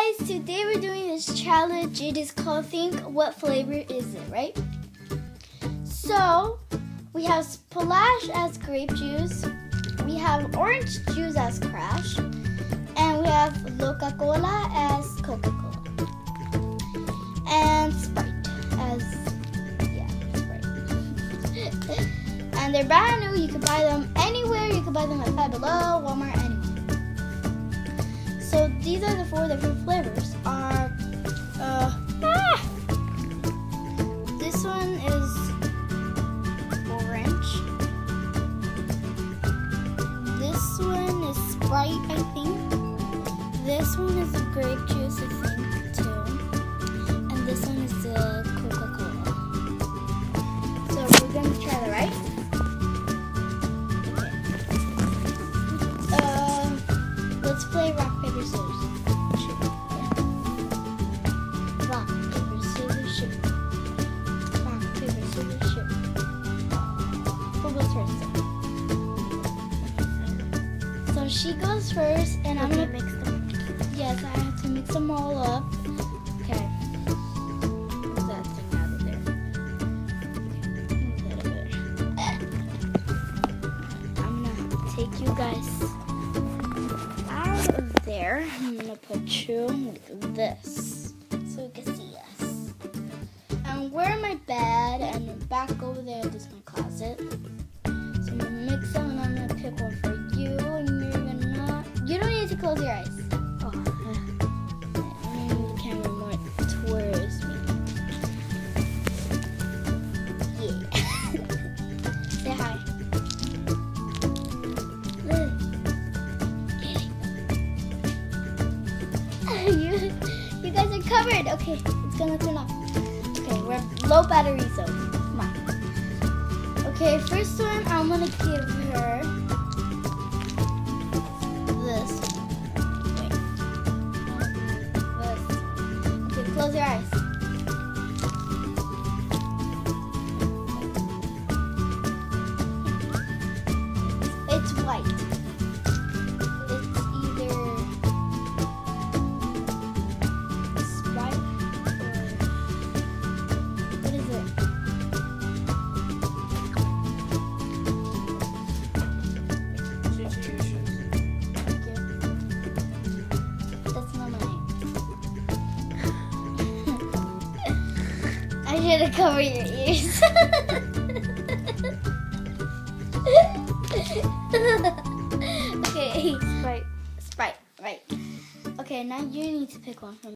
guys, today we're doing this challenge. It is called Think What Flavor Is It, right? So, we have Splash as grape juice, we have orange juice as Crush, and we have Coca Cola as Coca Cola, and Sprite as, yeah, Sprite. and they're brand new, you can buy them anywhere, you can buy them at Five Below, Walmart, anywhere. So these are the four different flavors. Are uh, ah! this one is orange. This one is Sprite, I think. This one is grape juice, First? So she goes first, and I'm gonna mix them. Yes, I have to mix them all up. Okay. Move that thing out of there. Move that over. I'm gonna take you guys out of there. I'm gonna put you like this so you can see us. And we're in my bed, and back over there is my closet. Covered. Okay, it's gonna turn off. Okay, we're low battery zone. Come on. Okay, first one, I'm gonna give her this. This. Okay, close your eyes. I should have covered your ears. okay, Right. Sprite, right. Okay, now you need to pick one from